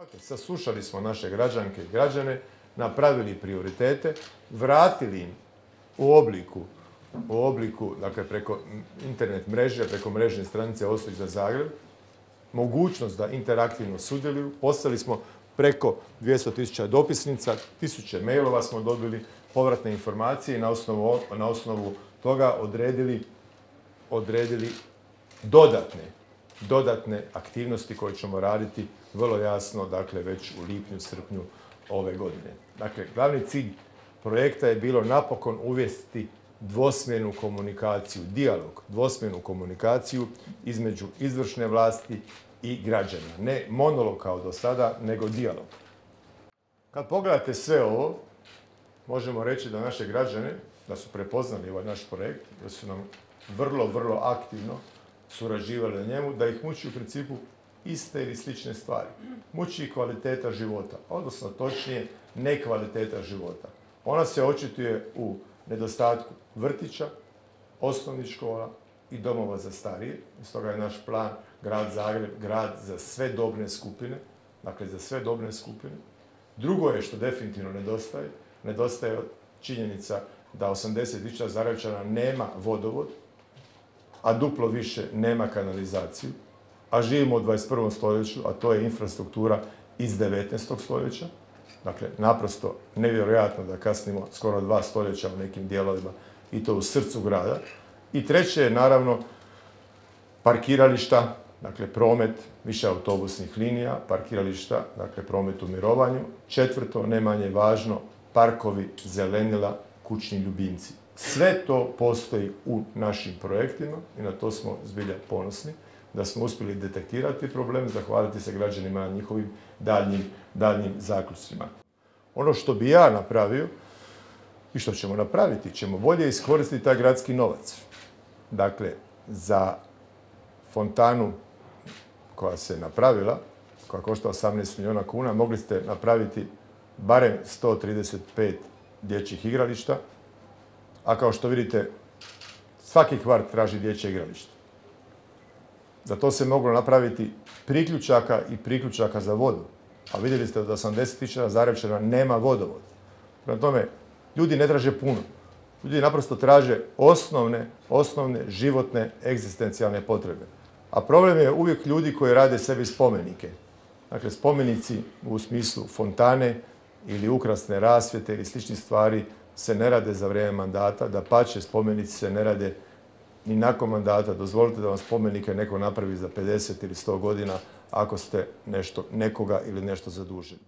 Dakle, saslušali smo naše građanke i građane, napravili prioritete, vratili im u obliku, u obliku, dakle preko internet mreže, preko mrežne stranice Oslić za Zagreb, mogućnost da interaktivno sudjeluju. Poslali smo preko 200.000 dopisnica, tisuće mailova smo dobili, povratne informacije i na osnovu, na osnovu toga odredili, odredili dodatne, dodatne aktivnosti koje ćemo raditi vrlo jasno, dakle već u lipnju, srpnju ove godine. Dakle, glavni cilj projekta je bilo napokon uvesti dvosmjernu komunikaciju, dijalog, dvosmjernu komunikaciju između izvršne vlasti i građana. Ne monolog kao do sada, nego dijalog. Kad pogledate sve ovo, možemo reći da naše građane, da su prepoznali ovaj naš projekt, da su nam vrlo, vrlo aktivno surađivali na njemu, da ih muči u principu iste ili slične stvari. Muči kvaliteta života, odnosno točnije ne kvaliteta života. Ona se očituje u nedostatku vrtića, osnovnih škola i domova za starije. Stoga je naš plan grad Zagreb, grad za sve dobne skupine, dakle za sve dobne skupine. Drugo je što definitivno nedostaje, nedostaje činjenica da 80.000 Zagrebčana nema vodovod, a duplo više nema kanalizaciju, a živimo u 21. stoljeću, a to je infrastruktura iz 19. stoljeća. Dakle, naprosto nevjerojatno da kasnimo skoro dva stoljeća u nekim dijelovima i to u srcu grada. I treće je naravno parkirališta, dakle promet, više autobusnih linija, parkirališta, dakle promet u mirovanju. Četvrto, ne manje važno, parkovi, zelenila, kućni ljubimci. Sve to postoji u našim projektima i na to smo zbilja ponosni da smo uspjeli detektirati problem, zahvaliti se građanima na njihovim daljnjim, daljnjim zaključcima. Ono što bi ja napravio i što ćemo napraviti, ćemo bolje iskoristiti taj gradski novac. Dakle, za fontanu koja se napravila, koja košta 18 milijuna kuna, mogli ste napraviti barem 135 dječjih igrališta, a kao što vidite, svaki kvart traži dječje igralište. Za to se moglo napraviti priključaka i priključaka za vodu. A vidjeli ste da 80.000 Zagrepčana nema vodovod. Prema tome, ljudi ne traže puno. Ljudi naprosto traže osnovne, osnovne životne, egzistencijalne potrebe. A problem je uvijek ljudi koji rade sebi spomenike. Dakle, spomenici u smislu fontane ili ukrasne rasvjete ili sličnih stvari se ne rade za vrijeme mandata, da pače spomenici se ne rade ni nakon mandata. Dozvolite da vam spomenike neko napravi za 50 ili 100 godina ako ste nešto, nekoga ili nešto zadužili.